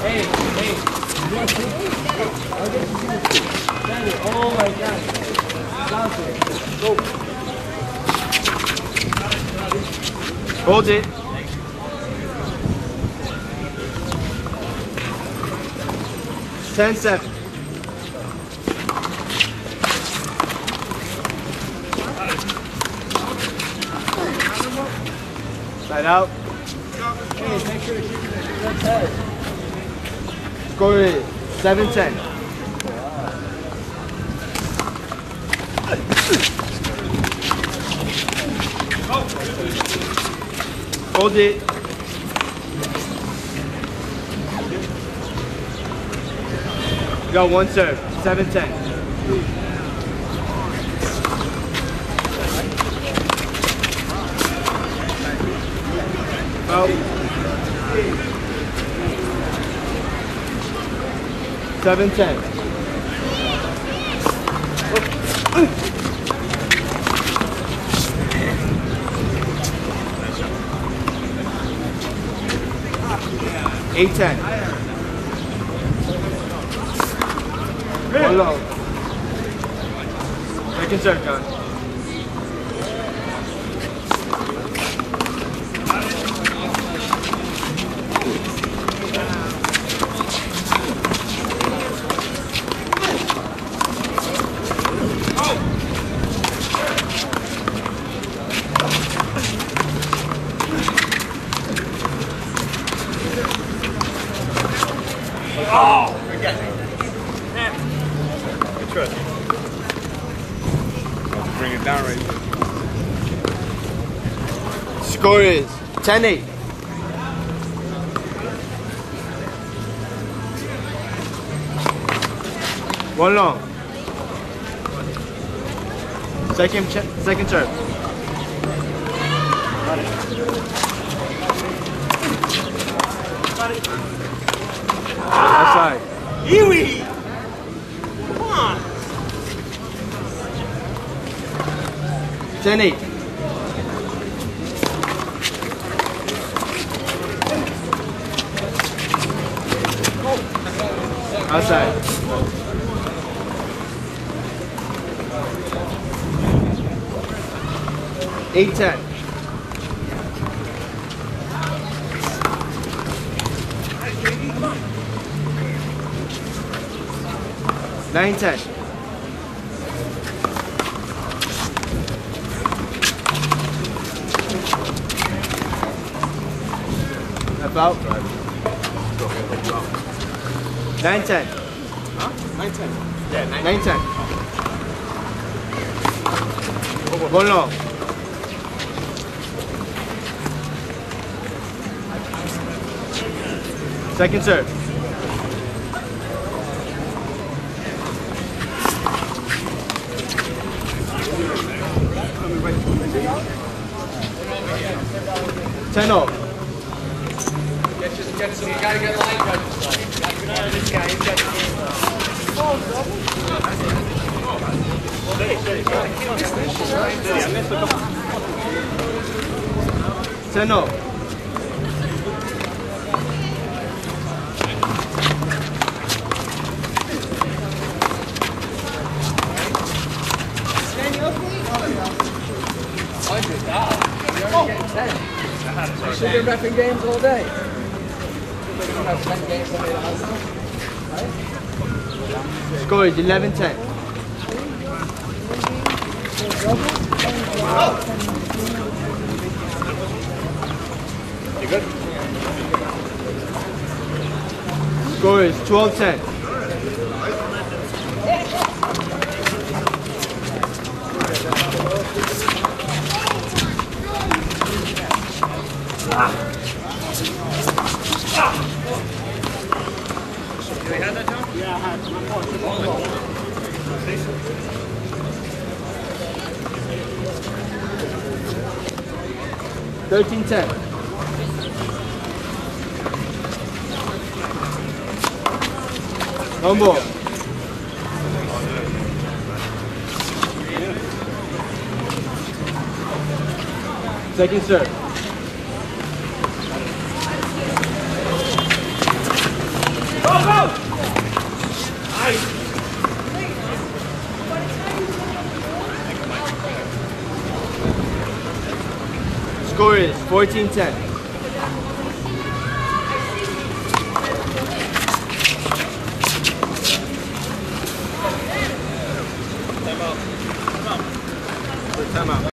Hey, hey. Oh my God. Dante, go. Hold it. Ten seven. Side out. Hey, make sure keep head. Score seven ten. Hold it. You got one serve. Seven ten. Out. Seven ten. Eight ten. Low. Second serve, John. Bring it down right there. Score is 10 8. One long. Second, second serve. Outside. 10 8. Outside. Eight ten. Nine ten. About nine ten. Huh? 9 10. Yeah, 9 Nine ten. One long. Second serve. Ten off. Get you, you, you gotta get line judges. You gotta get this guy, he's got the game. Ten off. Hundred dollars. You're already getting ten. You should be repping games all day. You don't have ten games to the house. Score is 11 10. You good? Score is 12 10. Ah. Thirteen ten. One ball. Second serve. Score is 14-10.